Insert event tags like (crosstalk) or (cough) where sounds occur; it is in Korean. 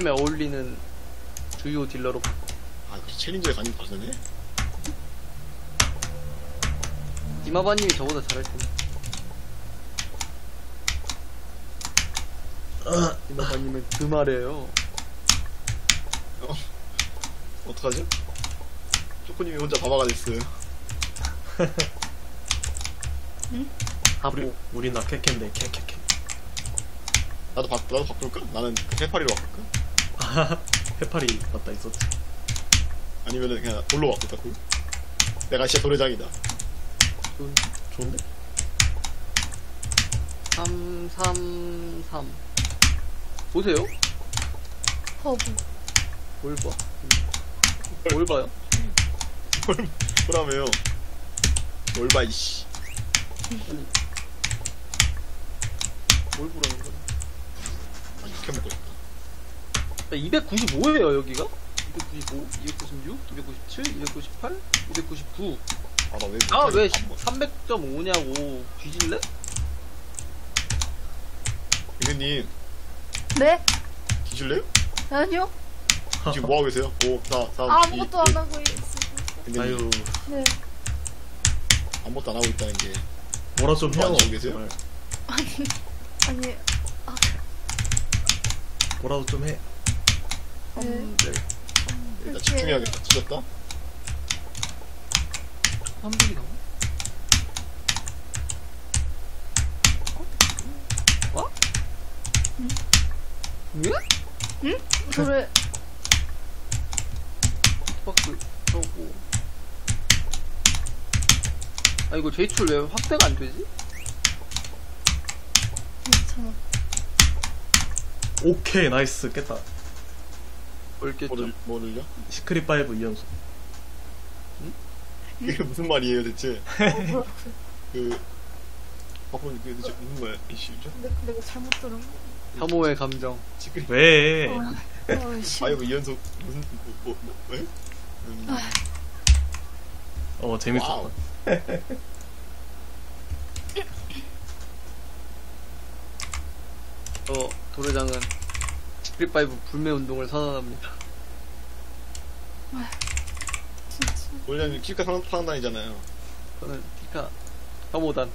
에 어울리는 주요 딜러로 바꿔. 아, 역시 챌린저에 가님 다르네? 디마바님이 저보다 잘할 텐데. 디마바님은 그 말이에요. 어떡하지? 초코님이 혼자 바바가 됐어요. (laughs) 바보. 우리 우린 나 캐캔데 캐캐캐. 나도 바, 나도 바꿀까? 나는 그 해파리로 바꿀까? (laughs) 해파리 맞다 있었지. 아니면은 그냥 돌로 바꿀까? 돌? 내가 진짜 도래장이다. 좋은데? 3, 3, 3. 보세요? 허브. 뭘 봐? 뭘 봐요? 그러면요. 뭘 봐, 이씨. 아니. 뭘 보라는 거야? 아, 육회 먹고. 295예요, 여기가? 295, 296, 297, 298, 299. 아, 나 왜. 아, 왜안 봐. 300.5냐고. 뒤질래? 유현님, 네? 뒤질래요? 아니요. 지금 뭐하고 계세요? 5, 4, 3, 아무것도 안 하고 있어요. 근데 아유 네. 아무것도 안 하고 있다는 게. 뭐라 좀뭐 해요. 안 계세요? 아니, 뭐라도 좀 해. 네. 일단 집중해야겠다. 찢었다? 300이 나와? 어? 응? 왜? 저를, 박스 저고 아 이거 제이출 왜 확대가 안 되지? 괜찮아. 오케이 나이스 깼다. 뭐를, 뭐를요? 시크릿 파이브 이연속. 그게 무슨 말이에요, 대체? (laughs) 그, 바쁜 그게 대체 무슨 말, 이슈죠? 내가, 내가 잘못 들은 거. 혐오의 감정 지금 왜? 어, 씨. 파이브 이연속 무슨 뭐, 뭐, 뭐 왜? 음, 어 재밌었다. 저 도래장은 스피릿5 불매 운동을 선언합니다. 원래는 키가 상, 상단이잖아요. 저는 피카 혐오단